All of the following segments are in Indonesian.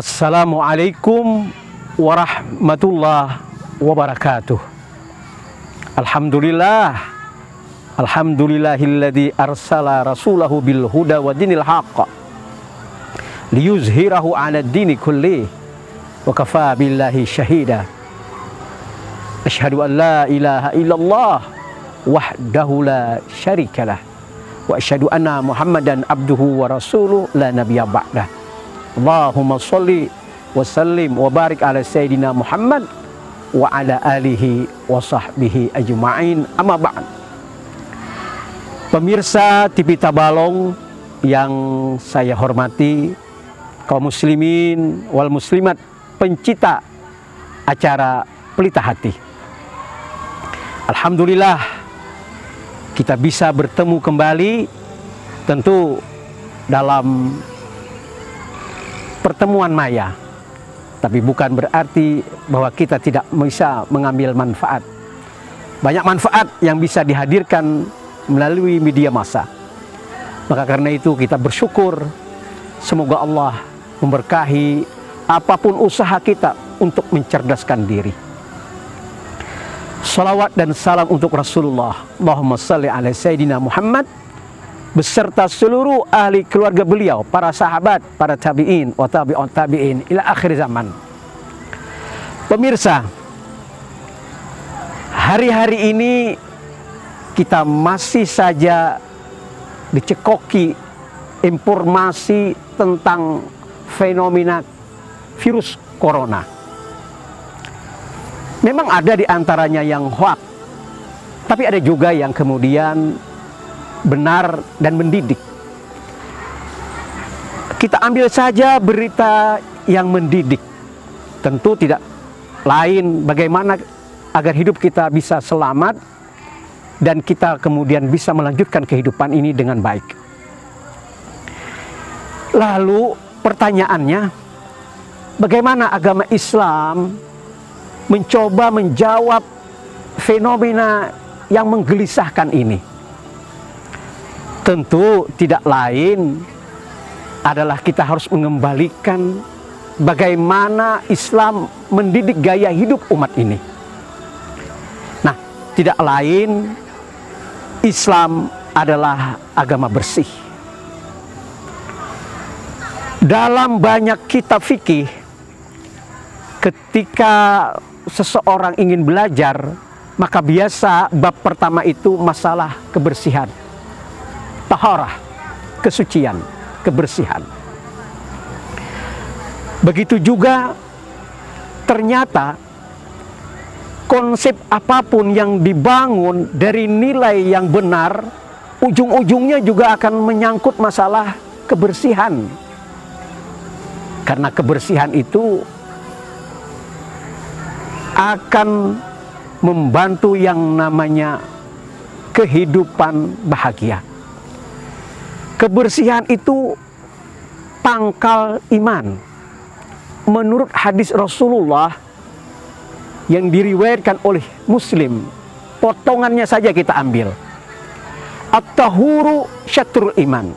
السلام عليكم ورحمة الله وبركاته. الحمد لله الحمد لله الذي أرسل رسوله بالهدى ودين الحق ليزهره عن الدين كله وكفى بالله شهيدا. أشهد أن لا إله إلا الله وحده لا شريك له وأشهد أن محمدا عبده ورسوله لا نبي بعده. Allahumma salli wa sallim wa barik ala Sayyidina Muhammad wa ala alihi wa sahbihi ajma'in. Amma ba'd. Pemirsa TV Tabalong yang saya hormati kaum muslimin wal muslimat pencipta acara Pelita Hati. Alhamdulillah kita bisa bertemu kembali tentu dalam pertemuan maya. Tapi bukan berarti bahwa kita tidak bisa mengambil manfaat. Banyak manfaat yang bisa dihadirkan melalui media massa. Maka karena itu kita bersyukur semoga Allah memberkahi apa pun usaha kita untuk mencerdaskan diri. Salawat dan salam untuk Rasulullah. Allahumma salli ala Sayyidina Muhammad beserta seluruh ahli keluarga beliau, para sahabat, para tabi'in, wa tabi'un tabi'in ila akhir zaman. Pemirsa, hari-hari ini kita masih saja dicekoki informasi tentang fenomena virus corona. Memang ada di antaranya yang hoax, tapi ada juga yang kemudian benar dan mendidik. Kita ambil saja berita yang mendidik. Tentu tidak lain bagaimana agar hidup kita bisa selamat dan kita kemudian bisa melanjutkan kehidupan ini dengan baik. Lalu pertanyaannya, bagaimana agama Islam mencoba menjawab fenomena yang menggelisahkan ini? Tentu tidak lain adalah kita harus mengembalikan bagaimana Islam mendidik gaya hidup umat ini. Nah, tidak lain Islam adalah agama bersih. Dalam banyak kitab fikih ketika seseorang ingin belajar maka biasa bab pertama itu masalah kebersihan taharah, kesucian, kebersihan. Begitu juga ternyata konsep apa pun yang dibangun dari nilai yang benar, ujung-ujungnya juga akan menyangkut masalah kebersihan. Karena kebersihan itu akan membantu yang namanya kehidupan bahagia. Kebersihan itu pangkal iman. Menurut hadis Rasulullah yang diriwayatkan oleh Muslim, potongannya saja kita ambil. At-tahuru syatrul iman.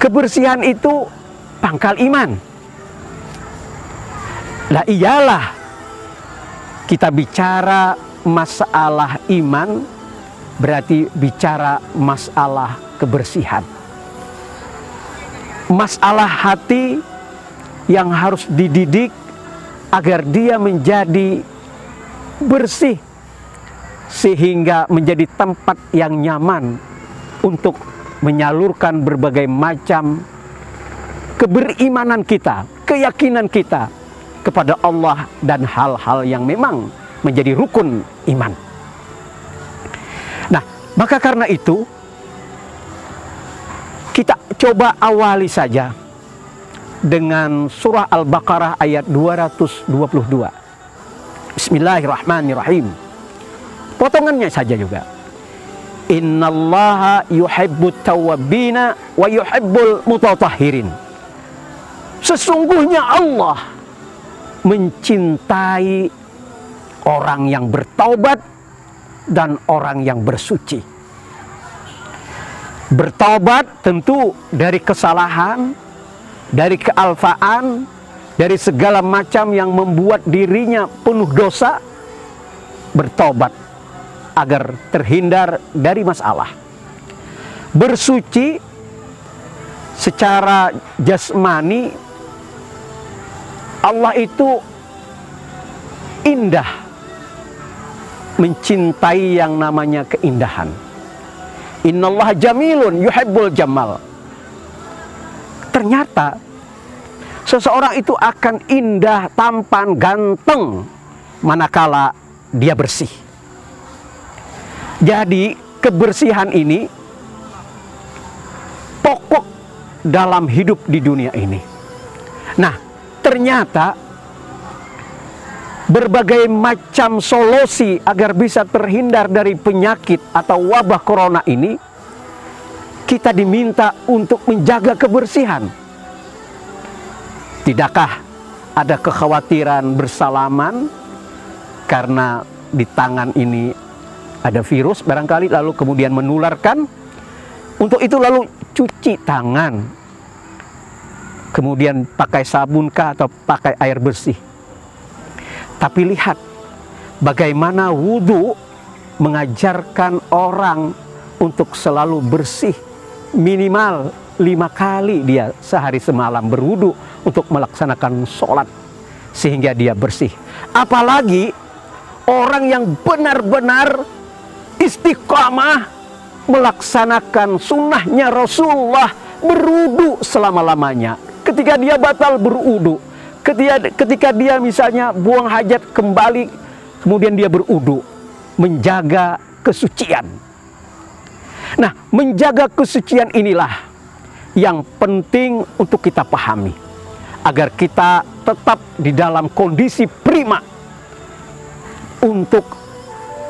Kebersihan itu pangkal iman. Lah iyalah kita bicara masalah iman berarti bicara masalah kebersihan. Masalah hati yang harus dididik agar dia menjadi bersih sehingga menjadi tempat yang nyaman untuk menyalurkan berbagai macam keberimanan kita, keyakinan kita kepada Allah dan hal-hal yang memang menjadi rukun iman. Maka karena itu kita coba awali saja dengan surah Al-Baqarah ayat 222. Bismillahirrahmanirrahim. Potongannya saja juga. Innallaha yuhibbut tawwabina wa yuhibbul mutatahhirin. Sesungguhnya Allah mencintai orang yang bertaubat dan orang yang bersuci. Bertobat tentu dari kesalahan, dari kealfaan, dari segala macam yang membuat dirinya penuh dosa, bertobat agar terhindar dari masalah. Bersuci secara jasmani Allah itu indah mencintai yang namanya keindahan. Innallaha jamilun yuhibbul jamal. Ternyata seseorang itu akan indah, tampan, ganteng manakala dia bersih. Jadi kebersihan ini pokok dalam hidup di dunia ini. Nah, ternyata berbagai macam solusi agar bisa terhindar dari penyakit atau wabah corona ini kita diminta untuk menjaga kebersihan. Tidakkah ada kekhawatiran bersalaman karena di tangan ini ada virus barangkali lalu kemudian menularkan? Untuk itu lalu cuci tangan. Kemudian pakai sabun kah atau pakai air bersih. Tapi lihat bagaimana wudhu mengajarkan orang untuk selalu bersih minimal lima kali dia sehari semalam berwudhu untuk melaksanakan sholat sehingga dia bersih. Apalagi orang yang benar-benar istiqamah melaksanakan sunnahnya Rasulullah berudu selama-lamanya. Ketika dia batal berudu, ketika, ketika dia misalnya buang hajat kembali, kemudian dia berudu, menjaga kesucian. Nah, menjaga kesucian inilah yang penting untuk kita pahami agar kita tetap di dalam kondisi prima untuk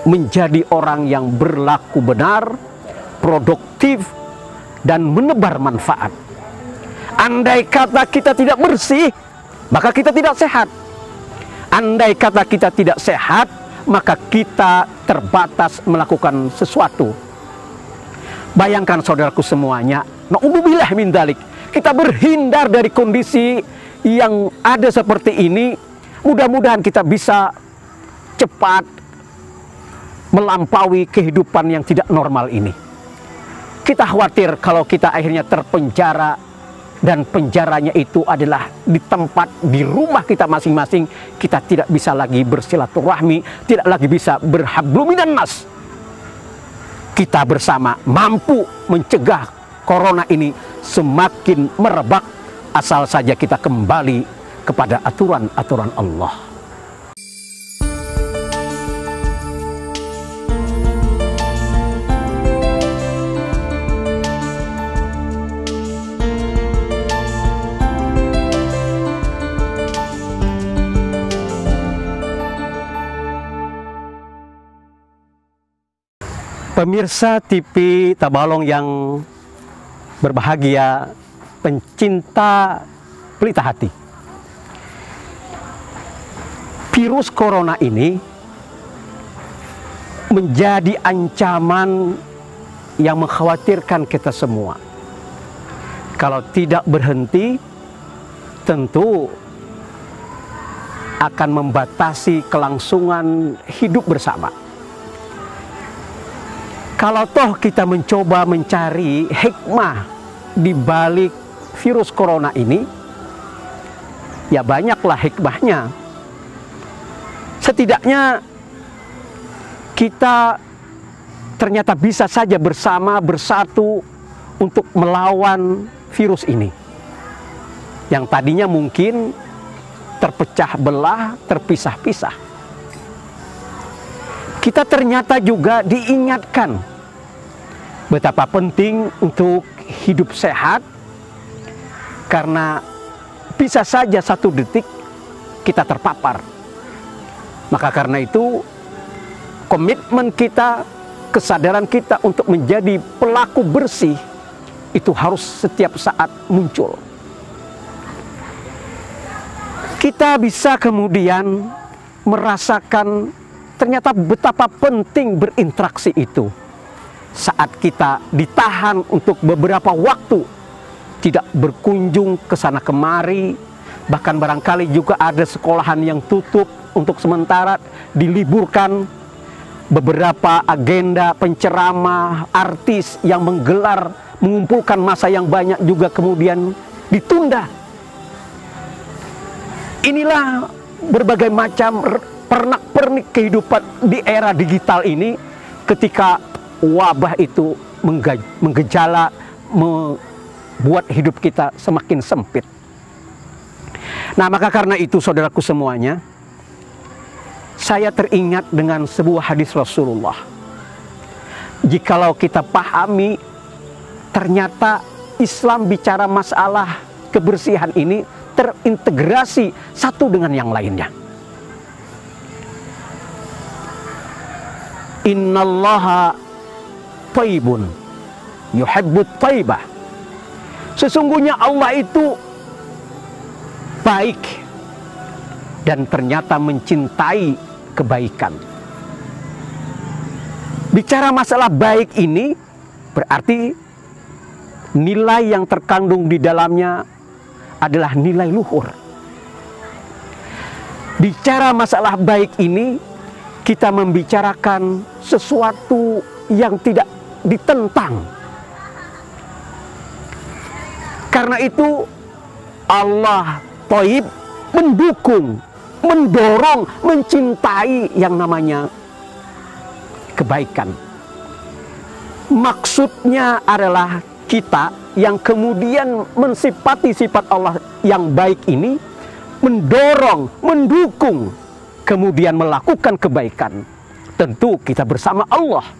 menjadi orang yang berlaku benar, produktif, dan menebar manfaat. Andai kata kita tidak bersih, maka kita tidak sehat. Andai kata kita tidak sehat, maka kita terbatas melakukan sesuatu. Bayangkan saudaraku semuanya, na'udzubillah min dalik. Kita berhindar dari kondisi yang ada seperti ini. Mudah-mudahan kita bisa cepat melampaui kehidupan yang tidak normal ini. Kita khawatir kalau kita akhirnya terpenjara dan penjaranya itu adalah di tempat di rumah kita masing-masing. Kita tidak bisa lagi bersilaturahmi tidak lagi bisa berhabluminan nas kita bersama mampu mencegah corona ini semakin merebak asal saja kita kembali kepada aturan-aturan Allah Pemirsa TV Tabalong yang berbahagia, pencinta pelita hati. Virus corona ini menjadi ancaman yang mengkhawatirkan kita semua. Kalau tidak berhenti, tentu akan membatasi kelangsungan hidup bersama kalau toh kita mencoba mencari hikmah di balik virus corona ini, ya banyaklah hikmahnya. Setidaknya kita ternyata bisa saja bersama bersatu untuk melawan virus ini. Yang tadinya mungkin terpecah belah, terpisah-pisah. Kita ternyata juga diingatkan betapa penting untuk hidup sehat karena bisa saja satu detik kita terpapar. Maka karena itu komitmen kita, kesadaran kita untuk menjadi pelaku bersih itu harus setiap saat muncul. Kita bisa kemudian merasakan ternyata betapa penting berinteraksi itu saat kita ditahan untuk beberapa waktu tidak berkunjung ke sana kemari, bahkan barangkali juga ada sekolahan yang tutup untuk sementara diliburkan. Beberapa agenda penceramah artis yang menggelar mengumpulkan masa yang banyak juga kemudian ditunda. Inilah berbagai macam pernak-pernik kehidupan di era digital ini. Ketika wabah itu menggejala membuat hidup kita semakin sempit. Nah, maka karena itu saudaraku semuanya, saya teringat dengan sebuah hadis Rasulullah. Jikalau kita pahami ternyata Islam bicara masalah kebersihan ini terintegrasi satu dengan yang lainnya. Innallaha taibun yuhibbut taibah. Sesungguhnya Allah itu baik dan ternyata mencintai kebaikan. Bicara masalah baik ini berarti nilai yang terkandung di dalamnya adalah nilai luhur. Bicara masalah baik ini kita membicarakan sesuatu yang tidak ditentang. Karena itu Allah Toib mendukung, mendorong, mencintai yang namanya kebaikan. Maksudnya adalah kita yang kemudian mensifati sifat Allah yang baik ini mendorong, mendukung, kemudian melakukan kebaikan. Tentu kita bersama Allah.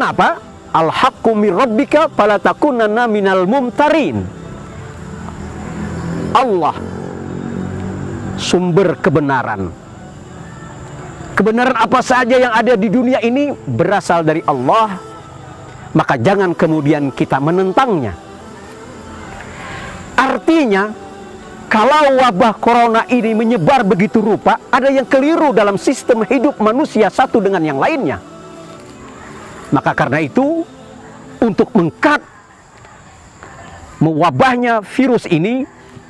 Kenapa? Al-haqqu min rabbika fala takunanna minal mumtarin. Allah sumber kebenaran. Kebenaran apa saja yang ada di dunia ini berasal dari Allah, maka jangan kemudian kita menentangnya. Artinya, kalau wabah corona ini menyebar begitu rupa, ada yang keliru dalam sistem hidup manusia satu dengan yang lainnya. Maka karena itu, untuk mengkat mewabahnya virus ini,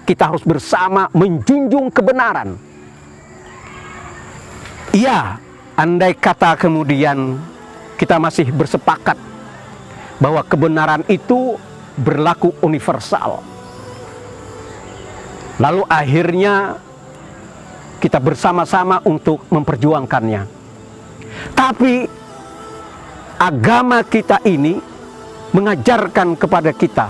kita harus bersama menjunjung kebenaran. Iya, andai kata kemudian kita masih bersepakat bahwa kebenaran itu berlaku universal. Lalu akhirnya kita bersama-sama untuk memperjuangkannya. Tapi agama kita ini mengajarkan kepada kita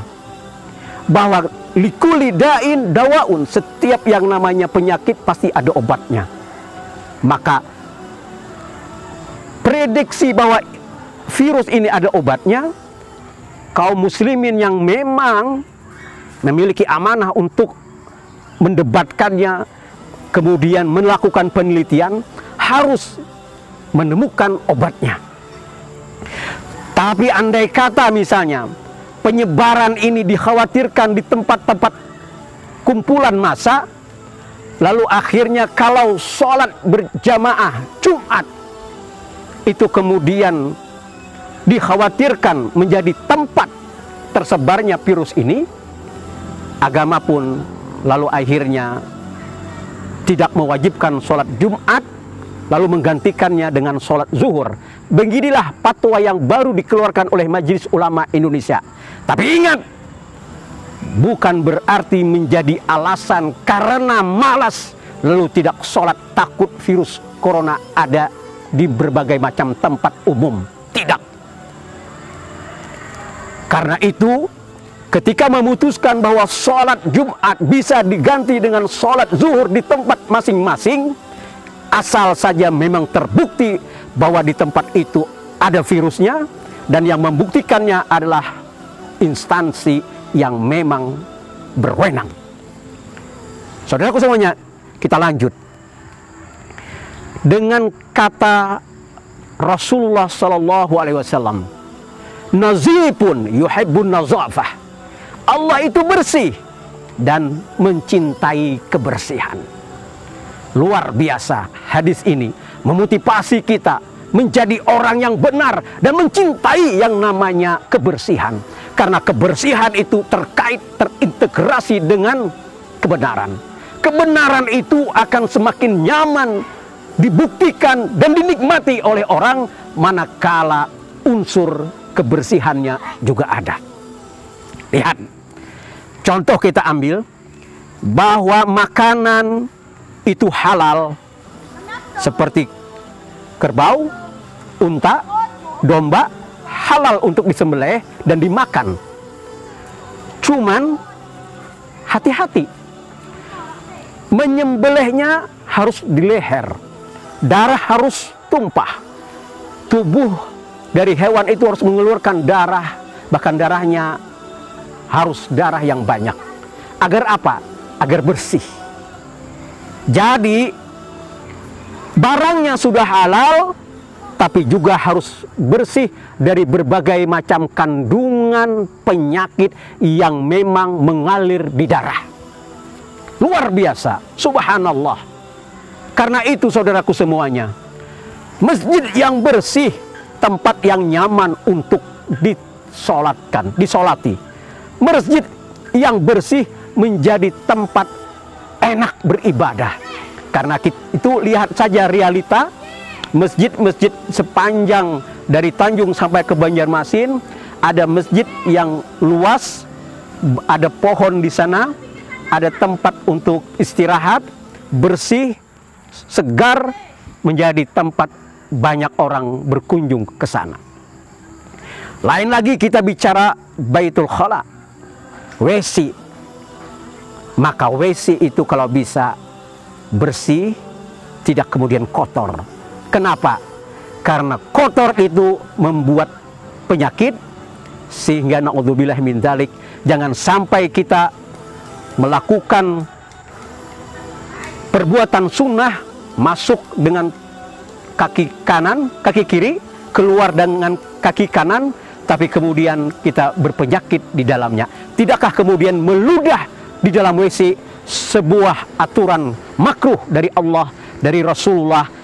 bahwa likuli dain dawaun setiap yang namanya penyakit pasti ada obatnya. Maka prediksi bahwa virus ini ada obatnya kaum muslimin yang memang memiliki amanah untuk mendebatkannya kemudian melakukan penelitian harus menemukan obatnya tapi andai kata misalnya penyebaran ini dikhawatirkan di tempat-tempat kumpulan massa, lalu akhirnya kalau sholat berjamaah Jumat itu kemudian dikhawatirkan menjadi tempat tersebarnya virus ini, agama pun lalu akhirnya tidak mewajibkan sholat Jumat lalu menggantikannya dengan sholat zuhur. Beginilah fatwa yang baru dikeluarkan oleh Majelis Ulama Indonesia. Tapi ingat, bukan berarti menjadi alasan karena malas lalu tidak sholat takut virus corona ada di berbagai macam tempat umum. Tidak. Karena itu, ketika memutuskan bahwa sholat Jumat bisa diganti dengan sholat zuhur di tempat masing-masing, asal saja memang terbukti bahwa di tempat itu ada virusnya dan yang membuktikannya adalah instansi yang memang berwenang. Saudaraku semuanya, kita lanjut. Dengan kata Rasulullah Sallallahu Alaihi Wasallam, Nazifun yuhibbun nazafah. Allah itu bersih dan mencintai kebersihan. Luar biasa hadis ini memotivasi kita menjadi orang yang benar dan mencintai yang namanya kebersihan. Karena kebersihan itu terkait terintegrasi dengan kebenaran. Kebenaran itu akan semakin nyaman dibuktikan dan dinikmati oleh orang manakala unsur kebersihannya juga ada. Lihat, contoh kita ambil bahwa makanan itu halal seperti kerbau, unta, domba halal untuk disembelih dan dimakan. Cuman hati-hati. Menyembelihnya harus di leher. Darah harus tumpah. Tubuh dari hewan itu harus mengeluarkan darah, bahkan darahnya harus darah yang banyak. Agar apa? Agar bersih. Jadi barangnya sudah halal, tapi juga harus bersih dari berbagai macam kandungan penyakit yang memang mengalir di darah. Luar biasa, subhanallah. Karena itu saudaraku semuanya, masjid yang bersih, tempat yang nyaman untuk disolatkan, disolati. Masjid yang bersih menjadi tempat enak beribadah. Karena itu lihat saja realita masjid-masjid sepanjang dari Tanjung sampai ke Banjarmasin ada masjid yang luas, ada pohon di sana, ada tempat untuk istirahat, bersih, segar, menjadi tempat banyak orang berkunjung ke sana. Lain lagi kita bicara Baitul Khala, WC. Maka WC itu kalau bisa bersih, tidak kemudian kotor. Kenapa? Karena kotor itu membuat penyakit sehingga naudzubillah min dalik jangan sampai kita melakukan perbuatan sunnah masuk dengan kaki kanan, kaki kiri, keluar dengan kaki kanan, tapi kemudian kita berpenyakit di dalamnya. Tidakkah kemudian meludah di dalam WC sebuah aturan makruh dari Allah, dari Rasulullah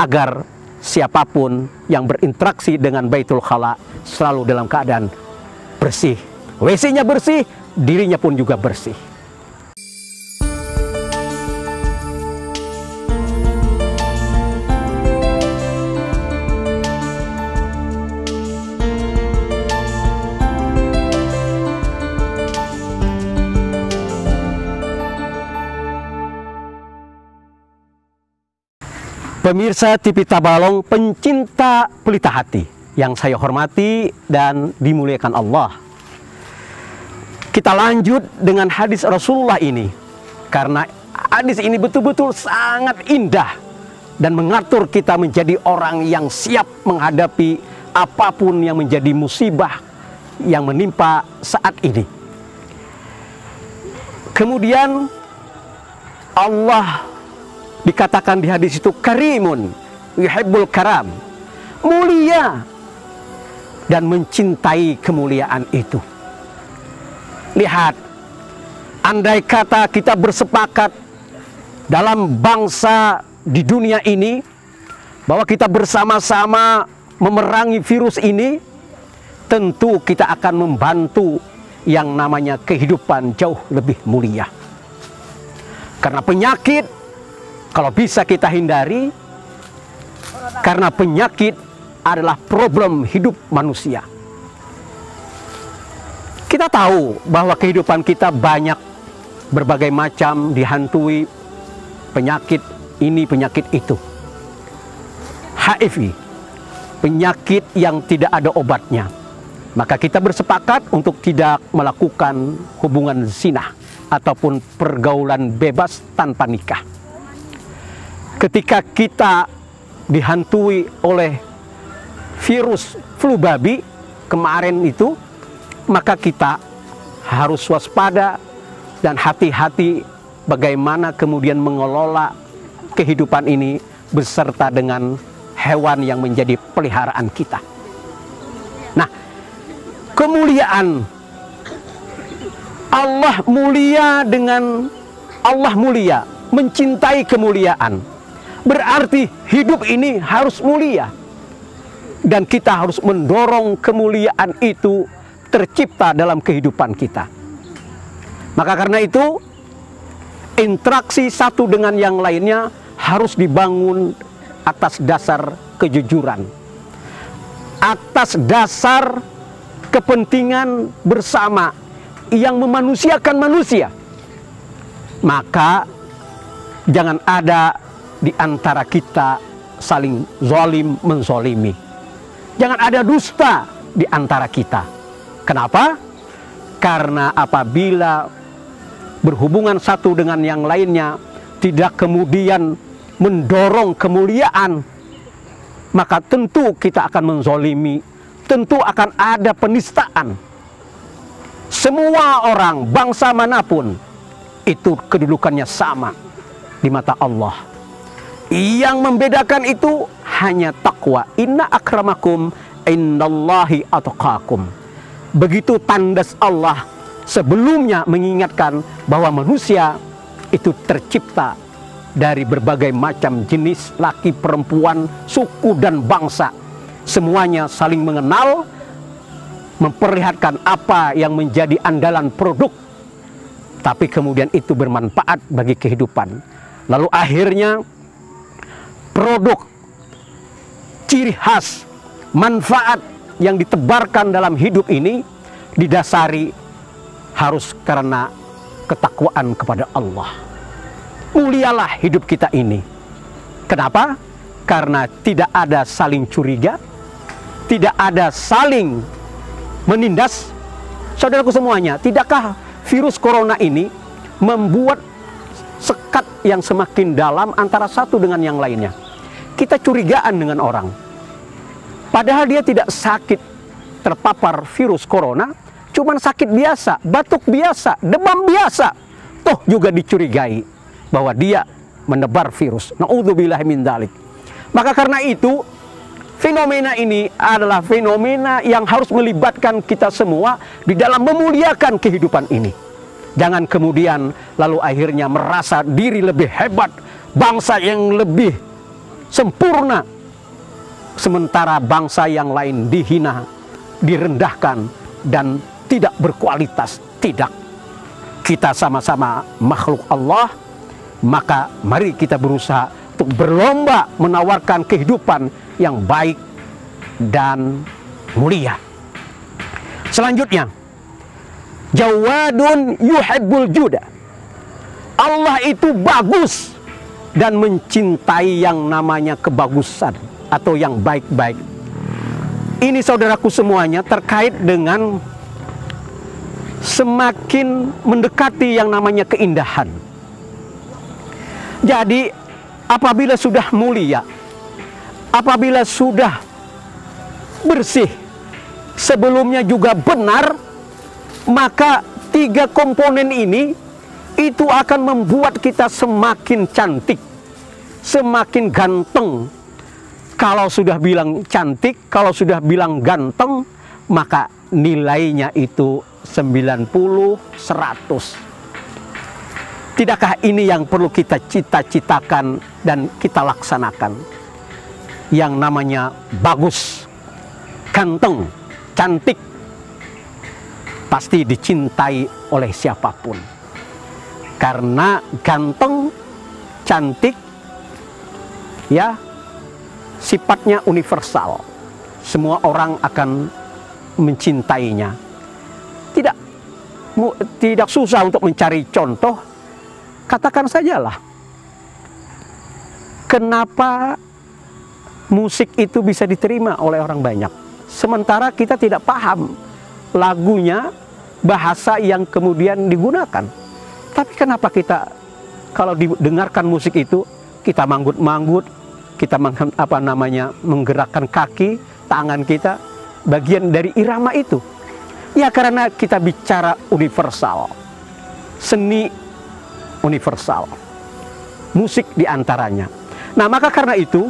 agar siapa pun yang berinteraksi dengan Baitul Khala selalu dalam keadaan bersih. WC-nya bersih, dirinya pun juga bersih. Pemirsa TV Tabalong, pencinta pelita hati yang saya hormati dan dimuliakan Allah. Kita lanjut dengan hadis Rasulullah ini karena hadis ini betul-betul sangat indah dan mengatur kita menjadi orang yang siap menghadapi apa pun yang menjadi musibah yang menimpa saat ini. Kemudian Allah dikatakan di hadis itu karimun yuhibbul karam. Mulia dan mencintai kemuliaan itu. Lihat andai kata kita bersepakat dalam bangsa di dunia ini bahwa kita bersama-sama memerangi virus ini tentu kita akan membantu yang namanya kehidupan jauh lebih mulia. Karena penyakit kalau bisa kita hindari, karena penyakit adalah problem hidup manusia. Kita tahu bahwa kehidupan kita banyak berbagai macam dihantui penyakit ini, penyakit itu. HIV, penyakit yang tidak ada obatnya. Maka kita bersepakat untuk tidak melakukan hubungan zina ataupun pergaulan bebas tanpa nikah ketika kita dihantui oleh virus flu babi kemarin itu, maka kita harus waspada dan hati-hati bagaimana kemudian mengelola kehidupan ini beserta dengan hewan yang menjadi peliharaan kita. Nah, kemuliaan Allah mulia dengan Allah mulia, mencintai kemuliaan. Berarti hidup ini harus mulia. dan kita harus mendorong kemuliaan itu tercipta dalam kehidupan kita. Maka karena itu interaksi satu dengan yang lainnya harus dibangun atas dasar kejujuran. Atas dasar kepentingan bersama yang memanusiakan manusia. Maka jangan ada di antara kita saling zalim menzolimi. Jangan ada dusta di antara kita. Kenapa? Karena apabila berhubungan satu dengan yang lainnya tidak kemudian mendorong kemuliaan, maka tentu kita akan menzolimi, tentu akan ada penistaan. Semua orang, bangsa mana pun, itu kedudukannya sama di mata Allah. Yang membedakan itu hanya takwa. Inna akramakum innallahi atqakum. Begitu tandas Allah sebelumnya mengingatkan bahwa manusia itu tercipta dari berbagai macam jenis laki perempuan, suku dan bangsa. Semuanya saling mengenal, memperlihatkan apa yang menjadi andalan produk. Tapi kemudian itu bermanfaat bagi kehidupan. Lalu akhirnya produk ciri khas manfaat yang ditebarkan dalam hidup ini didasari harus karena ketakwaan kepada Allah. Mulialah hidup kita ini. Kenapa? Karena tidak ada saling curiga, tidak ada saling menindas. Saudaraku semuanya, tidakkah virus corona ini membuat sekat yang semakin dalam antara satu dengan yang lainnya? Kita curigaan dengan orang. Padahal dia tidak sakit terpapar virus corona, cuman sakit biasa, batuk biasa, demam biasa. Toh juga dicurigai bahwa dia menebar virus. Nauzubillah min dalik. Maka karena itu fenomena ini adalah fenomena yang harus melibatkan kita semua di dalam memuliakan kehidupan ini. Jangan kemudian lalu akhirnya merasa diri lebih hebat, bangsa yang lebih sempurna, sementara bangsa yang lain dihina, direndahkan, dan tidak berkualitas, tidak. Kita sama-sama makhluk Allah, maka mari kita berusaha untuk berlomba menawarkan kehidupan yang baik dan mulia. Selanjutnya, Jawadun yuhibbul juda. Allah itu bagus dan mencintai yang namanya kebagusan atau yang baik-baik. Ini saudaraku semuanya terkait dengan semakin mendekati yang namanya keindahan. Jadi apabila sudah mulia, apabila sudah bersih, sebelumnya juga benar, maka tiga komponen ini itu akan membuat kita semakin cantik, semakin ganteng. Kalau sudah bilang cantik, kalau sudah bilang ganteng, maka nilainya itu 90, 100. Tidakkah ini yang perlu kita cita-citakan dan kita laksanakan? Yang namanya bagus, ganteng, cantik, pasti dicintai oleh siapa pun. Karena ganteng, cantik, ya sifatnya universal. Semua orang akan mencintainya tidak tidak susah untuk mencari contoh. Katakan sajalah, kenapa musik itu bisa diterima oleh orang banyak, sementara kita tidak paham lagunya, bahasa yang kemudian digunakan. Tapi kenapa kita kalau didengarkan musik itu kita manggut-manggut, kita apa namanya menggerakkan kaki, tangan kita, bagian dari irama itu. Ya karena kita bicara universal. Seni universal. Musik di antaranya. Nah maka karena itu,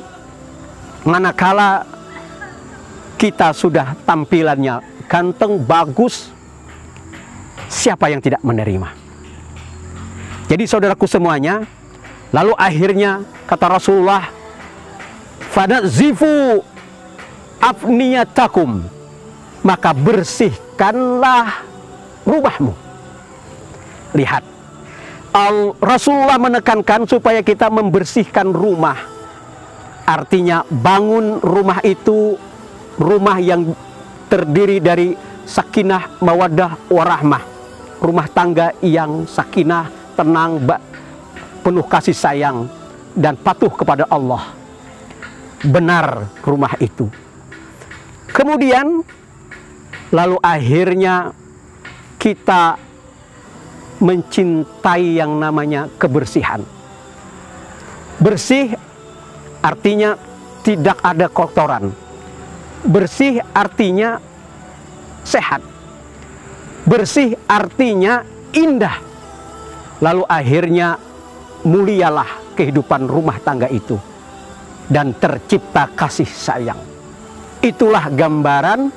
manakala kita sudah tampilannya ganteng, bagus, siapa yang tidak menerima? Jadi saudaraku semuanya, lalu akhirnya kata Rasulullah, Fada zifu afniyatakum maka bersihkanlah rumahmu. Lihat Al Rasulullah menekankan supaya kita membersihkan rumah. Artinya bangun rumah itu rumah yang terdiri dari sakinah mawadah warahmah rumah tangga yang sakinah tenang penuh kasih sayang dan patuh kepada Allah. Benar rumah itu. Kemudian lalu akhirnya kita mencintai yang namanya kebersihan. Bersih artinya tidak ada kotoran. Bersih artinya sehat bersih artinya indah lalu akhirnya mulialah kehidupan rumah tangga itu dan tercipta kasih sayang. Itulah gambaran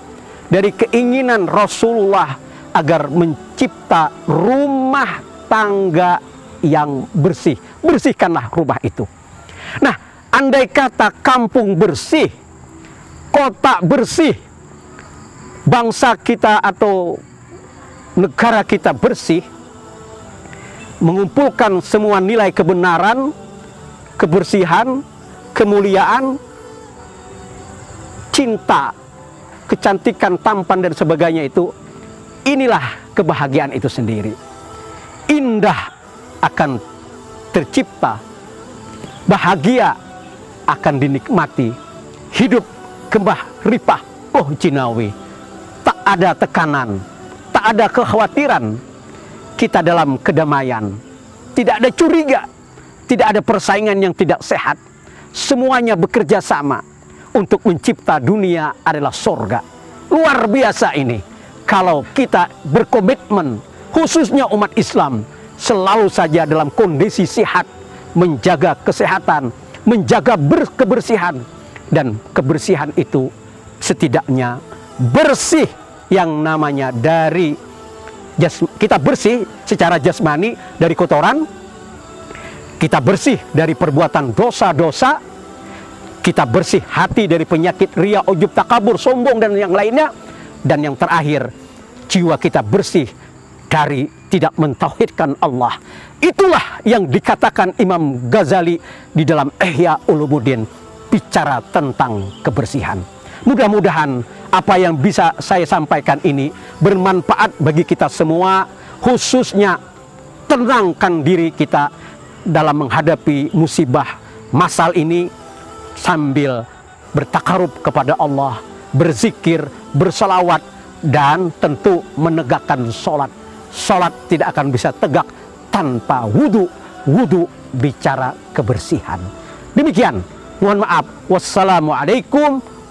dari keinginan Rasulullah agar mencipta rumah tangga yang bersih. Bersihkanlah rumah itu. Nah, andai kata kampung bersih, kota bersih, bangsa kita atau negara kita bersih, mengumpulkan semua nilai kebenaran, kebersihan, kemuliaan, cinta, kecantikan, tampan dan sebagainya itu, inilah kebahagiaan itu sendiri. Indah akan tercipta, bahagia akan dinikmati, hidup kembah ripah, oh jinawi, tak ada tekanan, ada kekhawatiran, kita dalam kedamaian, tidak ada curiga, tidak ada persaingan yang tidak sehat, semuanya bekerja sama untuk mencipta dunia adalah sorga. Luar biasa ini. Kalau kita berkomitmen, khususnya umat Islam, selalu saja dalam kondisi sehat, menjaga kesehatan, menjaga kebersihan, dan kebersihan itu setidaknya bersih yang namanya dari kita bersih secara jasmani dari kotoran, kita bersih dari perbuatan dosa-dosa, kita bersih hati dari penyakit ria, ujub, takabur, sombong dan yang lainnya, dan yang terakhir jiwa kita bersih dari tidak mentauhidkan Allah. Itulah yang dikatakan Imam Ghazali di dalam Ihya Ulumuddin bicara tentang kebersihan. Mudah-mudahan apa yang bisa saya sampaikan ini bermanfaat bagi kita semua, khususnya tenangkan diri kita dalam menghadapi musibah masal ini sambil bertakarub kepada Allah, berzikir, bersalawat, dan tentu menegakkan sholat. Sholat tidak akan bisa tegak tanpa wudhu. Wudhu bicara kebersihan. Demikian, mohon maaf. Wassalamualaikum